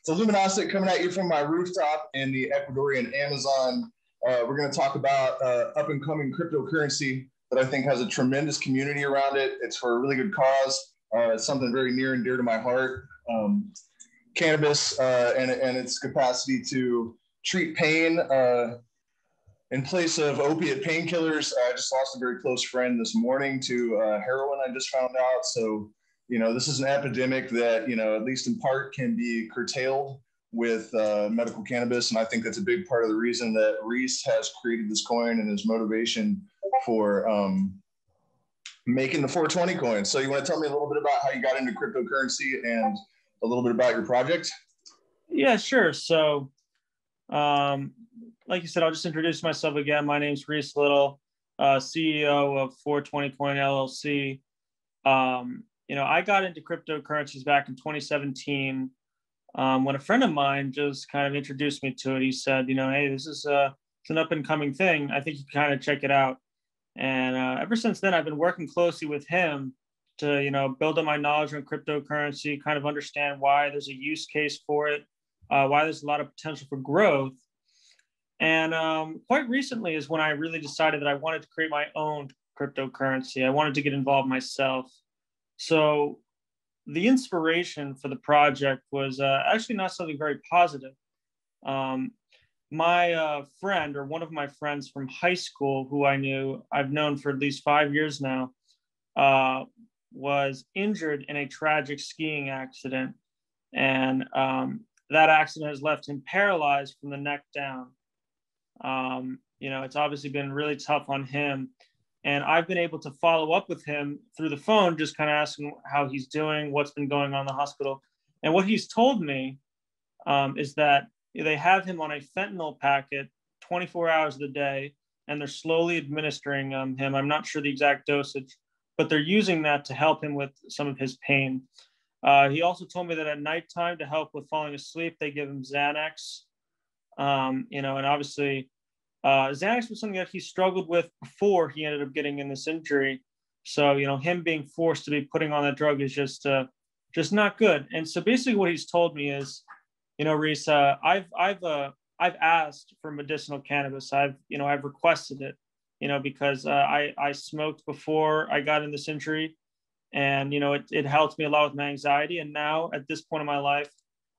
It's Illumignostic coming at you from my rooftop in the Ecuadorian Amazon. Uh, we're going to talk about uh, up and coming cryptocurrency that I think has a tremendous community around it. It's for a really good cause. Uh, it's something very near and dear to my heart. Um, cannabis uh, and, and its capacity to treat pain uh, in place of opiate painkillers. I just lost a very close friend this morning to uh, heroin, I just found out. So you know, this is an epidemic that, you know, at least in part can be curtailed with uh, medical cannabis. And I think that's a big part of the reason that Reese has created this coin and his motivation for um, making the 420 coin. So you want to tell me a little bit about how you got into cryptocurrency and a little bit about your project? Yeah, sure. So, um, like you said, I'll just introduce myself again. My name's Reese Little, uh, CEO of 420 Coin LLC. Um, you know, I got into cryptocurrencies back in 2017 um, when a friend of mine just kind of introduced me to it. He said, you know, hey, this is a, uh, it's an up and coming thing. I think you kind of check it out. And uh, ever since then, I've been working closely with him to, you know, build up my knowledge on cryptocurrency, kind of understand why there's a use case for it, uh, why there's a lot of potential for growth. And um, quite recently is when I really decided that I wanted to create my own cryptocurrency. I wanted to get involved myself. So the inspiration for the project was uh, actually not something very positive. Um, my uh, friend, or one of my friends from high school, who I knew, I've known for at least five years now, uh, was injured in a tragic skiing accident. And um, that accident has left him paralyzed from the neck down. Um, you know, it's obviously been really tough on him. And I've been able to follow up with him through the phone, just kind of asking how he's doing, what's been going on in the hospital. And what he's told me um, is that they have him on a fentanyl packet 24 hours of the day, and they're slowly administering um, him. I'm not sure the exact dosage, but they're using that to help him with some of his pain. Uh, he also told me that at nighttime, to help with falling asleep, they give him Xanax. Um, you know, and obviously, uh, Xanax was something that he struggled with before he ended up getting in this injury. So you know, him being forced to be putting on that drug is just uh, just not good. And so basically, what he's told me is, you know, Reese, uh, I've I've uh, I've asked for medicinal cannabis. I've you know I've requested it, you know, because uh, I I smoked before I got in this injury, and you know it it helped me a lot with my anxiety. And now at this point in my life,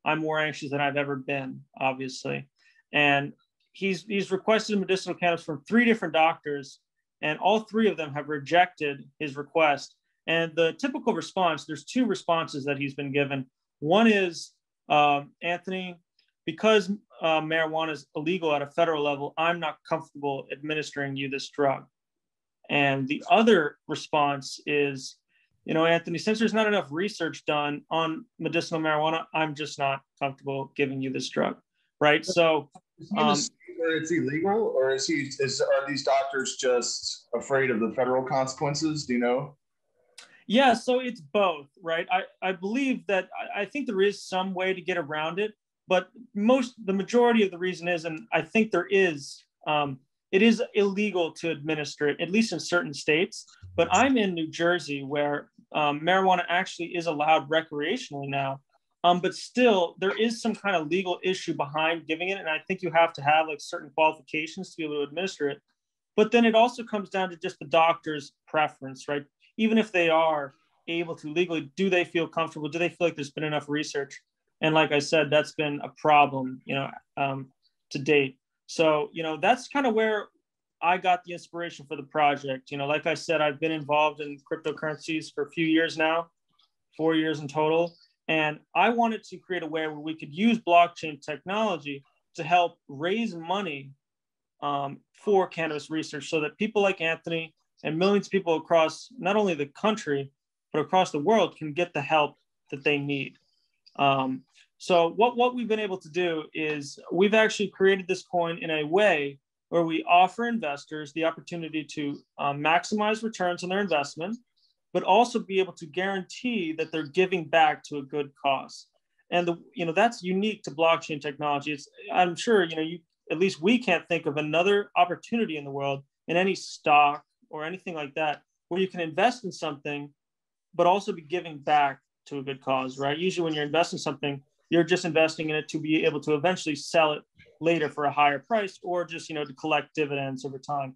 I'm more anxious than I've ever been, obviously. And he's he's requested medicinal cannabis from three different doctors, and all three of them have rejected his request. And the typical response, there's two responses that he's been given. One is um, Anthony, because uh, marijuana is illegal at a federal level, I'm not comfortable administering you this drug. And the other response is, you know, Anthony, since there's not enough research done on medicinal marijuana, I'm just not comfortable giving you this drug. Right. So, um, where it's illegal, or is he? Is are these doctors just afraid of the federal consequences? Do you know? Yeah, so it's both, right? I, I believe that I, I think there is some way to get around it, but most the majority of the reason is, and I think there is, um, it is illegal to administer it, at least in certain states. But I'm in New Jersey where um, marijuana actually is allowed recreationally now. Um, but still, there is some kind of legal issue behind giving it, and I think you have to have like certain qualifications to be able to administer it. But then it also comes down to just the doctor's preference, right? Even if they are able to legally, do they feel comfortable? Do they feel like there's been enough research? And like I said, that's been a problem, you know, um, to date. So you know, that's kind of where I got the inspiration for the project. You know, like I said, I've been involved in cryptocurrencies for a few years now, four years in total and I wanted to create a way where we could use blockchain technology to help raise money um, for cannabis research so that people like Anthony and millions of people across not only the country, but across the world can get the help that they need. Um, so what, what we've been able to do is we've actually created this coin in a way where we offer investors the opportunity to um, maximize returns on their investment but also be able to guarantee that they're giving back to a good cause. And the, you know that's unique to blockchain technology. It's I'm sure you know you at least we can't think of another opportunity in the world in any stock or anything like that where you can invest in something, but also be giving back to a good cause, right? Usually when you're investing something, you're just investing in it to be able to eventually sell it later for a higher price or just you know to collect dividends over time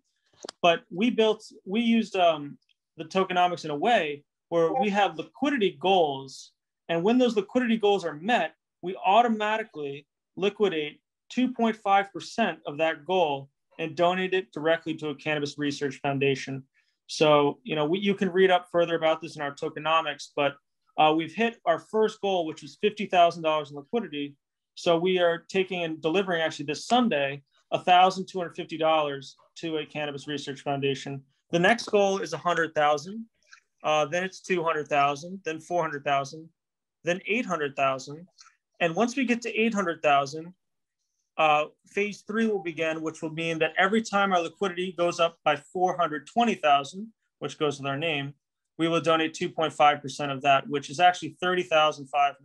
but we built we used um, the tokenomics in a way where we have liquidity goals and when those liquidity goals are met we automatically liquidate 2.5% of that goal and donate it directly to a cannabis research foundation so you know we, you can read up further about this in our tokenomics but uh, we've hit our first goal, which was $50,000 in liquidity. So we are taking and delivering actually this Sunday $1,250 to a cannabis research foundation. The next goal is 100,000. Uh, then it's 200,000, then 400,000, then 800,000. And once we get to 800,000, uh, phase three will begin, which will mean that every time our liquidity goes up by 420,000, which goes with our name, we will donate 2.5% of that, which is actually $30,500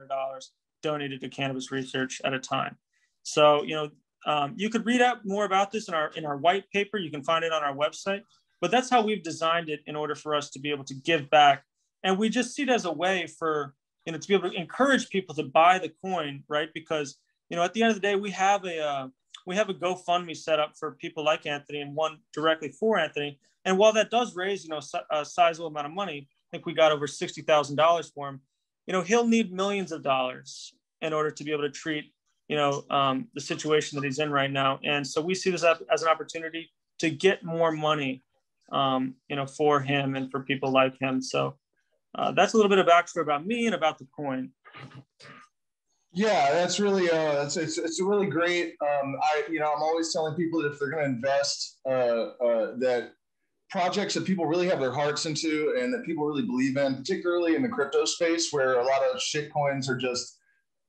donated to cannabis research at a time. So, you know, um, you could read out more about this in our in our white paper. You can find it on our website. But that's how we've designed it in order for us to be able to give back. And we just see it as a way for you know to be able to encourage people to buy the coin, right? Because you know at the end of the day, we have a uh, we have a GoFundMe set up for people like Anthony and one directly for Anthony. And while that does raise, you know, a sizable amount of money, I think we got over sixty thousand dollars for him. You know, he'll need millions of dollars in order to be able to treat, you know, um, the situation that he's in right now. And so we see this as an opportunity to get more money, um, you know, for him and for people like him. So uh, that's a little bit of backstory about me and about the coin. Yeah, that's really uh, it's, it's, it's really great. Um, I you know I'm always telling people that if they're going to invest, uh, uh, that projects that people really have their hearts into and that people really believe in, particularly in the crypto space where a lot of shit coins are just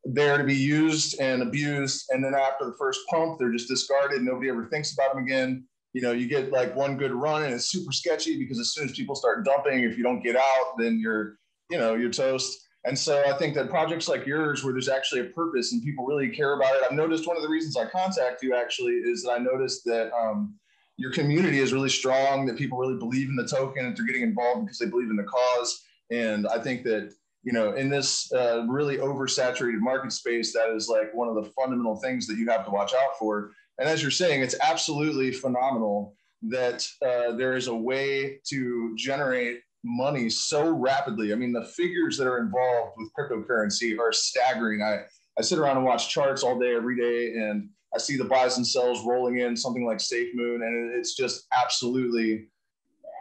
there to be used and abused. And then after the first pump, they're just discarded. Nobody ever thinks about them again. You know, you get like one good run and it's super sketchy because as soon as people start dumping, if you don't get out, then you're, you know, you're toast. And so I think that projects like yours, where there's actually a purpose and people really care about it. I've noticed one of the reasons I contact you actually is that I noticed that um, your community is really strong, that people really believe in the token, that they're getting involved because they believe in the cause. And I think that, you know, in this uh, really oversaturated market space, that is like one of the fundamental things that you have to watch out for. And as you're saying, it's absolutely phenomenal that uh, there is a way to generate money so rapidly. I mean, the figures that are involved with cryptocurrency are staggering. I, I sit around and watch charts all day, every day, and I see the buys and sells rolling in something like SafeMoon, and it's just absolutely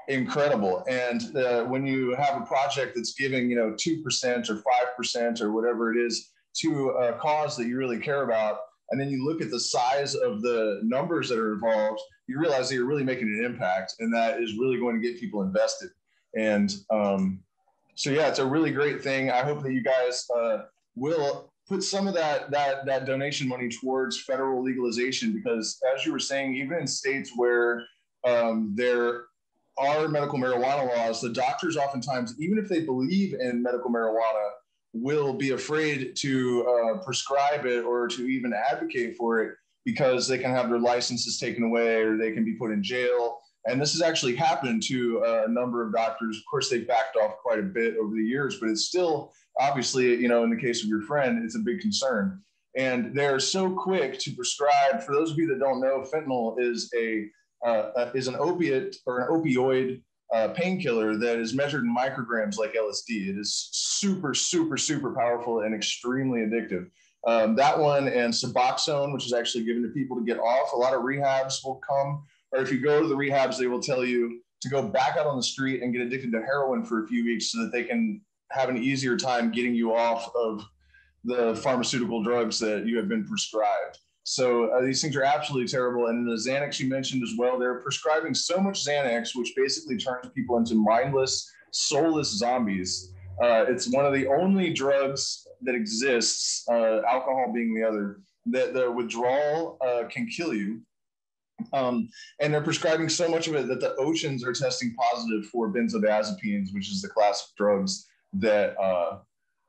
incredible. And uh, when you have a project that's giving, you know, 2% or 5% or whatever it is to a cause that you really care about, and then you look at the size of the numbers that are involved, you realize that you're really making an impact, and that is really going to get people invested. And um, so, yeah, it's a really great thing. I hope that you guys uh, will put some of that that that donation money towards federal legalization because, as you were saying, even in states where um, there are medical marijuana laws, the doctors oftentimes, even if they believe in medical marijuana, will be afraid to uh, prescribe it or to even advocate for it because they can have their licenses taken away or they can be put in jail and this has actually happened to a number of doctors. Of course, they backed off quite a bit over the years, but it's still obviously, you know, in the case of your friend, it's a big concern. And they're so quick to prescribe. For those of you that don't know, fentanyl is a uh, is an opiate or an opioid uh, painkiller that is measured in micrograms like LSD. It is super, super, super powerful and extremely addictive. Um, that one and Suboxone, which is actually given to people to get off. A lot of rehabs will come or if you go to the rehabs, they will tell you to go back out on the street and get addicted to heroin for a few weeks so that they can have an easier time getting you off of the pharmaceutical drugs that you have been prescribed. So uh, these things are absolutely terrible. And the Xanax you mentioned as well, they're prescribing so much Xanax, which basically turns people into mindless, soulless zombies. Uh, it's one of the only drugs that exists, uh, alcohol being the other, that the withdrawal uh, can kill you. Um, and they're prescribing so much of it that the oceans are testing positive for benzodiazepines, which is the class of drugs that uh,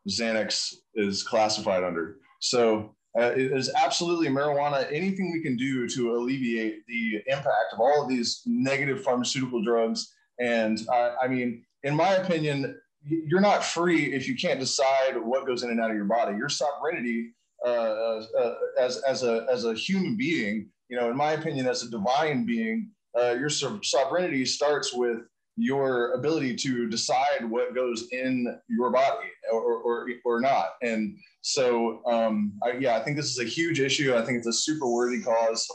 Xanax is classified under. So uh, it is absolutely marijuana. Anything we can do to alleviate the impact of all of these negative pharmaceutical drugs. And uh, I mean, in my opinion, you're not free if you can't decide what goes in and out of your body. Your sovereignty uh, uh, as as a as a human being, you know, in my opinion, as a divine being, uh, your sovereignty starts with your ability to decide what goes in your body or, or, or not. And so, um, I, yeah, I think this is a huge issue. I think it's a super worthy cause.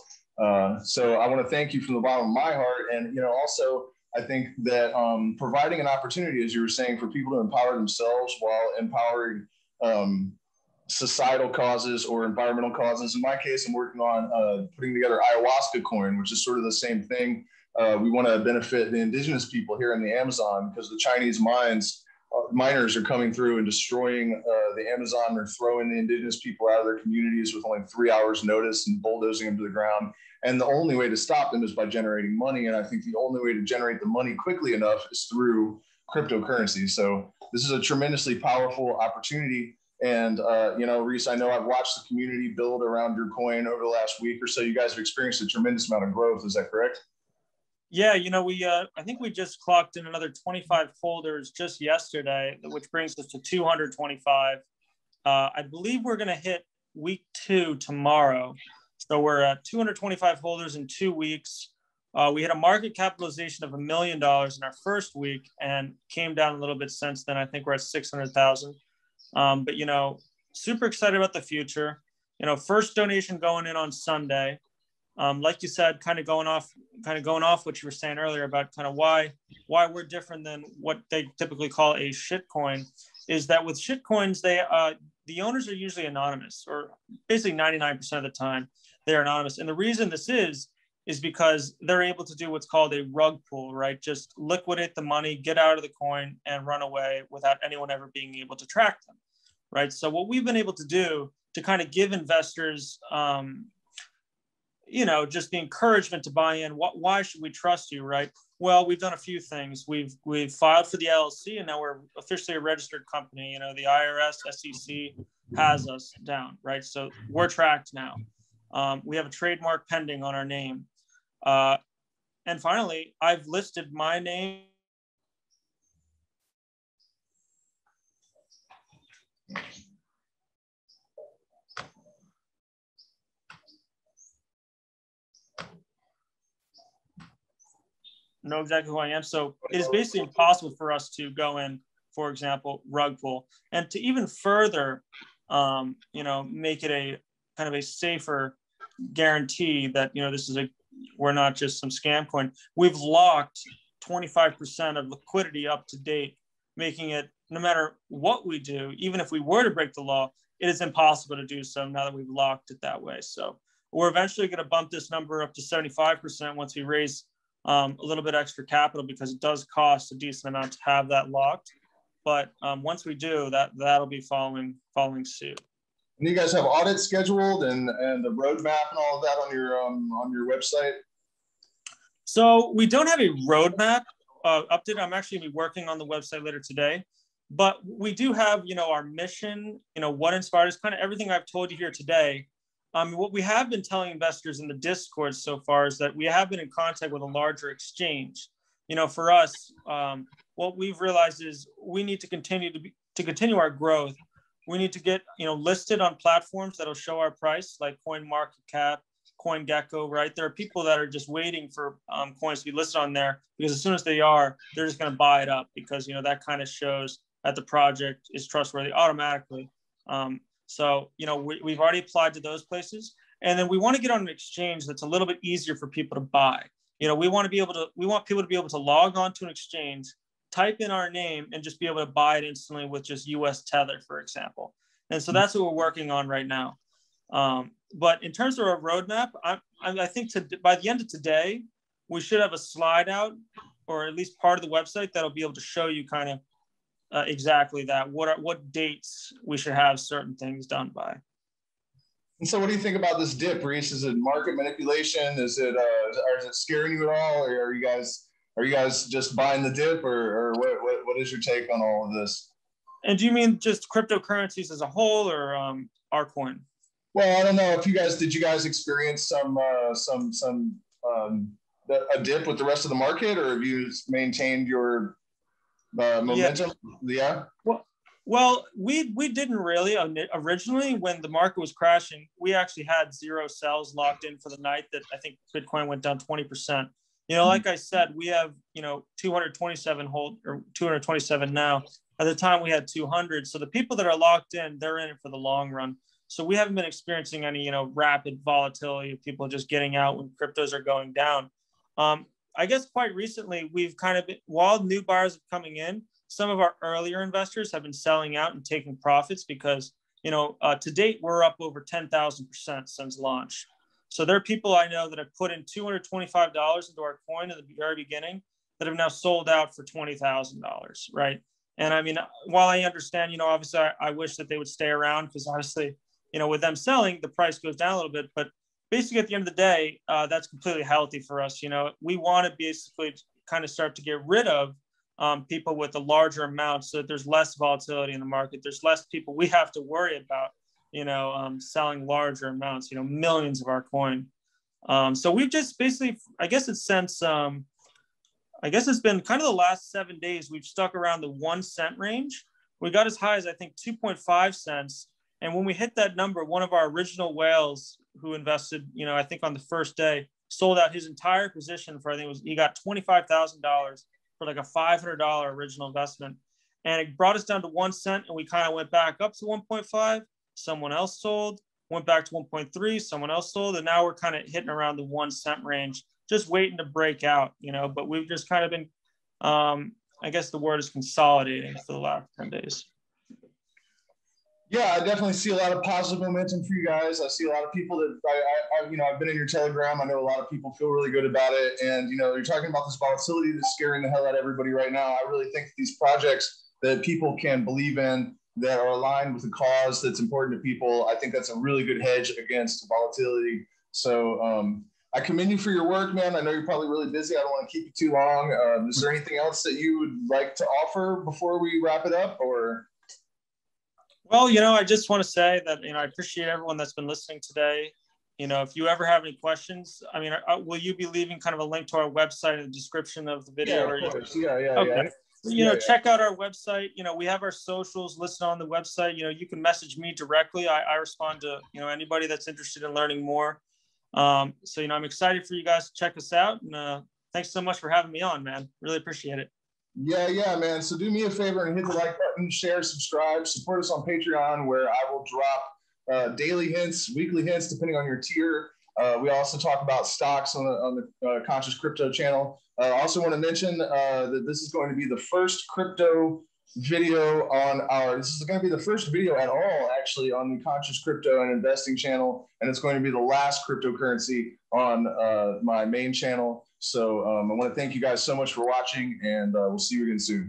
Uh, so I want to thank you from the bottom of my heart. And, you know, also, I think that um, providing an opportunity, as you were saying, for people to empower themselves while empowering um, societal causes or environmental causes. In my case, I'm working on uh, putting together ayahuasca coin, which is sort of the same thing. Uh, we want to benefit the indigenous people here in the Amazon because the Chinese mines uh, miners are coming through and destroying uh, the Amazon. They're throwing the indigenous people out of their communities with only three hours notice and bulldozing them to the ground. And the only way to stop them is by generating money. And I think the only way to generate the money quickly enough is through cryptocurrency. So this is a tremendously powerful opportunity. And uh, you know, Reese, I know I've watched the community build around your coin over the last week or so. You guys have experienced a tremendous amount of growth. Is that correct? Yeah, you know, we uh, I think we just clocked in another 25 holders just yesterday, which brings us to 225. Uh, I believe we're going to hit week two tomorrow. So we're at 225 holders in two weeks. Uh, we had a market capitalization of a million dollars in our first week and came down a little bit since then. I think we're at 600,000. Um, but, you know, super excited about the future. You know, first donation going in on Sunday um, like you said, kind of going off, kind of going off what you were saying earlier about kind of why why we're different than what they typically call a shitcoin, is that with shitcoins they uh, the owners are usually anonymous, or basically 99% of the time they're anonymous. And the reason this is is because they're able to do what's called a rug pull, right? Just liquidate the money, get out of the coin, and run away without anyone ever being able to track them, right? So what we've been able to do to kind of give investors um, you know just the encouragement to buy in. What why should we trust you right? Well we've done a few things. We've we've filed for the llc and now we're officially a registered company. You know the irs sec has us down right? So we're tracked now. Um, we have a trademark pending on our name. Uh, and finally i've listed my name know exactly who I am. So it is basically impossible for us to go in, for example, rug pull, and to even further, um, you know, make it a kind of a safer guarantee that you know this is a we're not just some scam coin. We've locked 25% of liquidity up to date, making it no matter what we do, even if we were to break the law, it is impossible to do so now that we've locked it that way. So we're eventually going to bump this number up to 75% once we raise um, a little bit extra capital because it does cost a decent amount to have that locked. But um, once we do, that that'll be following following suit. And you guys have audits scheduled and and the roadmap and all of that on your um, on your website. So we don't have a roadmap uh, update. I'm actually be working on the website later today, but we do have you know our mission. You know what inspired us. Kind of everything I've told you here today um, what we have been telling investors in the Discord so far is that we have been in contact with a larger exchange. You know, for us, um, what we've realized is we need to continue to be, to continue our growth. We need to get you know listed on platforms that'll show our price, like Coin Market Cap, CoinGecko. Right, there are people that are just waiting for um, coins to be listed on there because as soon as they are, they're just going to buy it up because you know that kind of shows that the project is trustworthy automatically. Um, so, you know, we, we've already applied to those places. And then we want to get on an exchange that's a little bit easier for people to buy. You know, we want to be able to, we want people to be able to log on to an exchange, type in our name, and just be able to buy it instantly with just US Tether, for example. And so that's what we're working on right now. Um, but in terms of our roadmap, I, I think to, by the end of today, we should have a slide out or at least part of the website that'll be able to show you kind of uh, exactly that. What are what dates we should have certain things done by? And so, what do you think about this dip, Reese? Is it market manipulation? Is it uh, is it scaring you at all, or are you guys are you guys just buying the dip, or, or what, what what is your take on all of this? And do you mean just cryptocurrencies as a whole, or um, our coin? Well, I don't know if you guys did. You guys experience some uh, some some um, a dip with the rest of the market, or have you maintained your uh, momentum. Yeah. yeah. Well, Well, we we didn't really originally when the market was crashing. We actually had zero sells locked in for the night. That I think Bitcoin went down twenty percent. You know, like I said, we have you know 227 hold or 227 now. At the time, we had 200. So the people that are locked in, they're in it for the long run. So we haven't been experiencing any you know rapid volatility of people just getting out when cryptos are going down. Um, I guess quite recently we've kind of been, while new buyers are coming in, some of our earlier investors have been selling out and taking profits because you know uh, to date we're up over 10,000% since launch. So there are people I know that have put in $225 into our coin at the very beginning that have now sold out for $20,000, right? And I mean, while I understand, you know, obviously I, I wish that they would stay around because obviously, you know, with them selling, the price goes down a little bit. But basically, at the end of the day, uh, that's completely healthy for us. You know, we want to basically kind of start to get rid of um, people with a larger amount so that there's less volatility in the market. There's less people we have to worry about, you know, um, selling larger amounts, you know, millions of our coin. Um, so we've just basically, I guess it's since, um, I guess it's been kind of the last seven days, we've stuck around the one cent range. We got as high as I think 2.5 cents. And when we hit that number, one of our original whales who invested, you know, I think on the first day, sold out his entire position for I think it was he got twenty five thousand dollars for like a $500 original investment. And it brought us down to one cent, and we kind of went back up to 1.5. Someone else sold, went back to 1.3. Someone else sold, and now we're kind of hitting around the one cent range, just waiting to break out, you know. But we've just kind of been, um, I guess the word is consolidating for the last 10 days. Yeah, I definitely see a lot of positive momentum for you guys. I see a lot of people that I, I, you know, I've been in your Telegram. I know a lot of people feel really good about it, and you know, you're talking about this volatility that's scaring the hell out of everybody right now. I really think these projects that people can believe in that are aligned with a cause that's important to people. I think that's a really good hedge against volatility. So um, I commend you for your work, man. I know you're probably really busy. I don't want to keep you too long. Um, is there anything else that you would like to offer before we wrap it up, or? Well, you know, I just want to say that you know I appreciate everyone that's been listening today. You know, if you ever have any questions, I mean, uh, will you be leaving kind of a link to our website in the description of the video? Yeah, of course. yeah, yeah, okay. yeah. You know, yeah, check out our website. You know, we have our socials listed on the website. You know, you can message me directly. I, I respond to you know anybody that's interested in learning more. Um, so you know, I'm excited for you guys to check us out, and uh, thanks so much for having me on, man. Really appreciate it. Yeah, yeah, man. So do me a favor and hit the like button, share, subscribe, support us on Patreon, where I will drop uh, daily hints, weekly hints, depending on your tier. Uh, we also talk about stocks on the, on the uh, Conscious Crypto channel. Uh, I also want to mention uh, that this is going to be the first crypto video on our, this is going to be the first video at all, actually, on the Conscious Crypto and Investing channel. And it's going to be the last cryptocurrency on uh, my main channel. So um, I want to thank you guys so much for watching, and uh, we'll see you again soon.